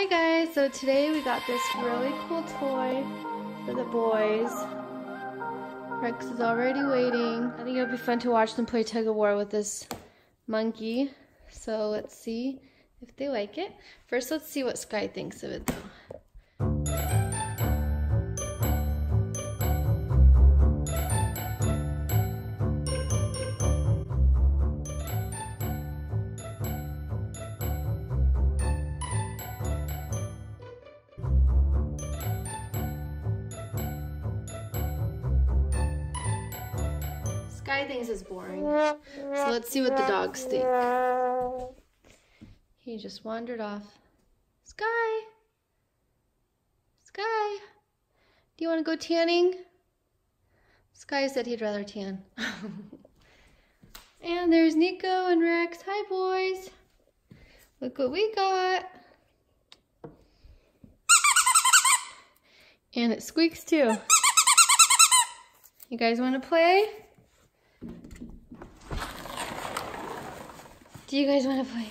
Hi guys, so today we got this really cool toy for the boys. Rex is already waiting. I think it'll be fun to watch them play tug of war with this monkey. So let's see if they like it. First, let's see what Sky thinks of it though. Sky thinks it's boring. So let's see what the dogs think. He just wandered off. Sky! Sky! Do you want to go tanning? Sky said he'd rather tan. and there's Niko and Rex. Hi, boys. Look what we got. And it squeaks too. You guys want to play? Do you guys want to play?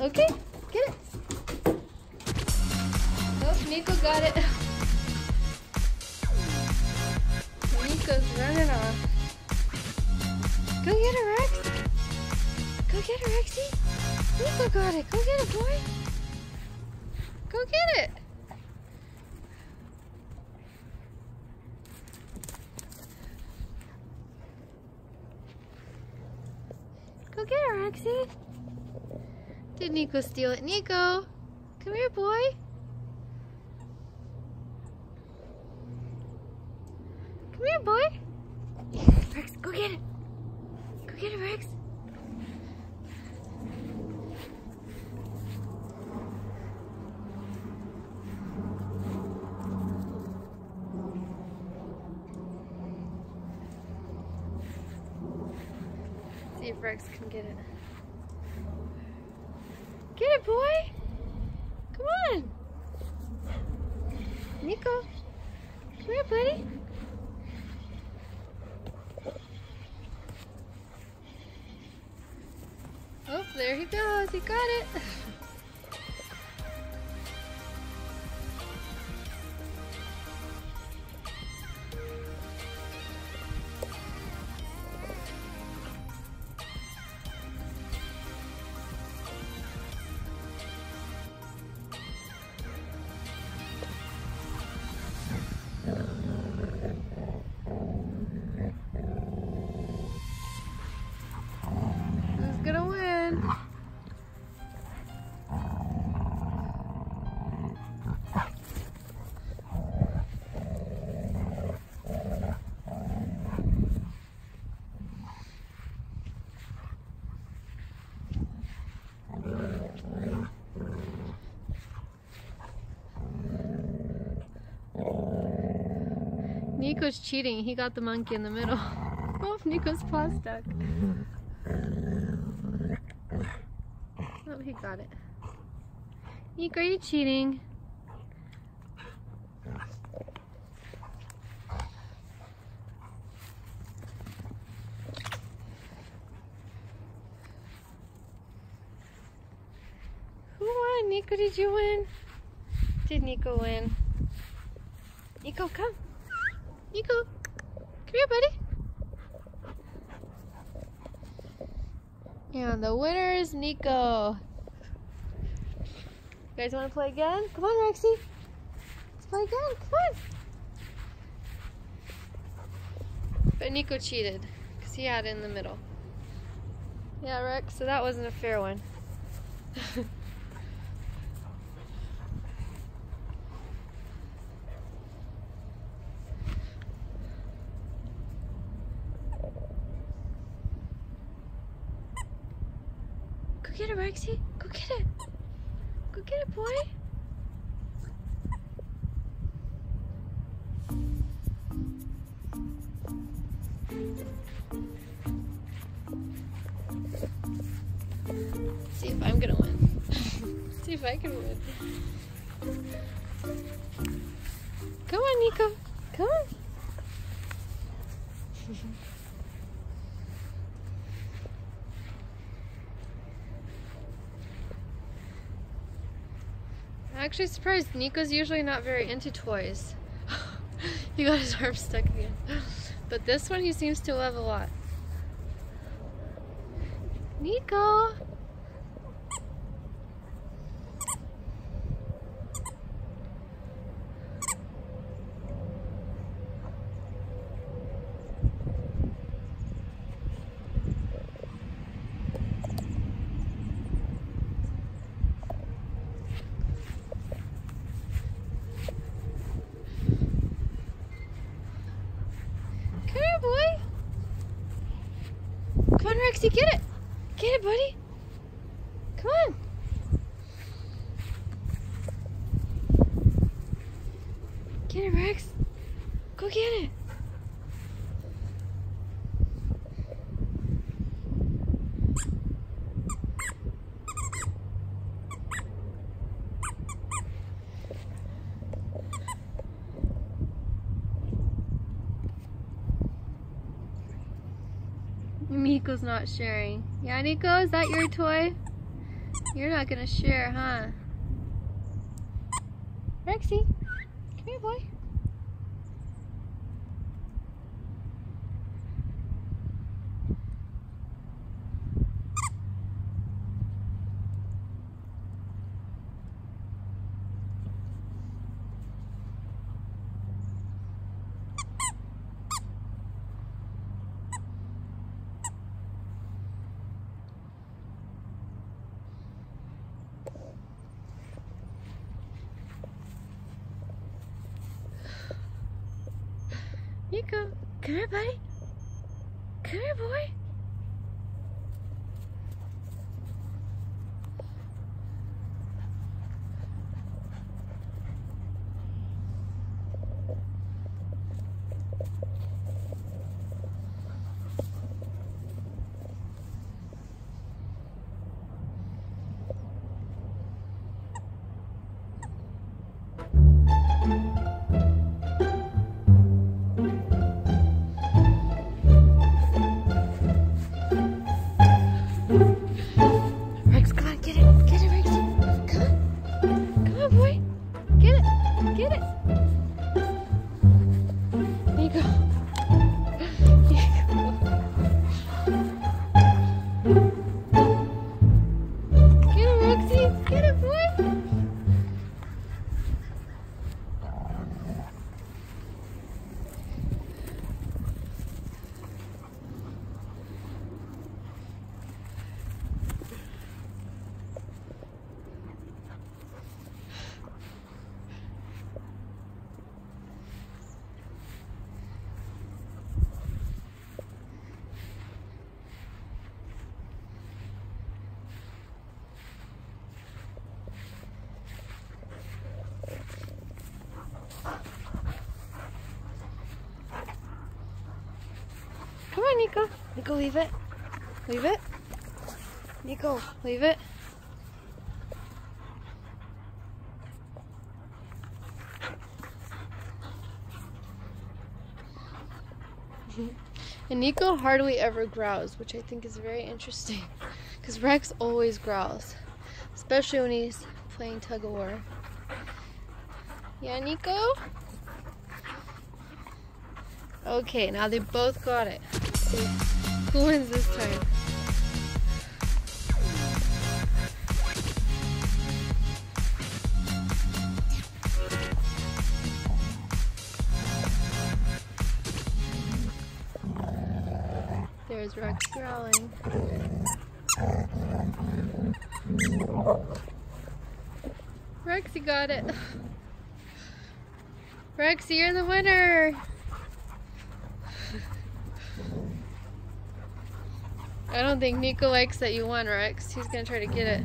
Okay, get it. Oh, Niko got it. Niko's running off. Go get it, Rex. Go get it, Rexy. Niko got it. Go get it, boy. Go get it. Get her, Rexy. Did Niko steal it? Niko, come here, boy. Come here, boy. Rex, go get it. Go get it, Rex. See if Rex can get it. Get it, boy! Come on! Niko, come here, buddy. Oh, there he goes. He got it. Gonna win? Niko's cheating. He got the monkey in the middle. Oh, Niko's paw stuck. Got it. Niko, are you cheating? Who won? Niko, did you win? Did Niko win? Niko, come. Niko, come here, buddy. And the winner is Niko. You guys want to play again? Come on, Rexy. Let's play again. Come on. But Niko cheated because he had it in the middle. Yeah, Rex, so that wasn't a fair one. Go get it, Rexy. Go get it. Get it, boy. See if I'm gonna win. See if I can win. Come on, Niko. Come on. Actually surprised. Niko's usually not very into toys. he got his arm stuck again. But this one he seems to love a lot. Niko! Come here, boy. Come get it. Get it, buddy. Come on. Get it, Rex. Go get it. Niko's not sharing. Yeah, Niko, is that your toy? You're not gonna share, huh? Rexy, come here, boy. Come here, buddy. Come here, boy. It. Niko. Niko, leave it. Leave it. Niko, leave it. and Niko hardly ever growls, which I think is very interesting. Because Rex always growls, especially when he's playing tug of war. Yeah, Niko? Okay, now they both got it. Who wins this time? There's Rex growling. Rexy got it. Rexy, you're the winner. I don't think Niko likes that you won, Rex. He's gonna try to get it.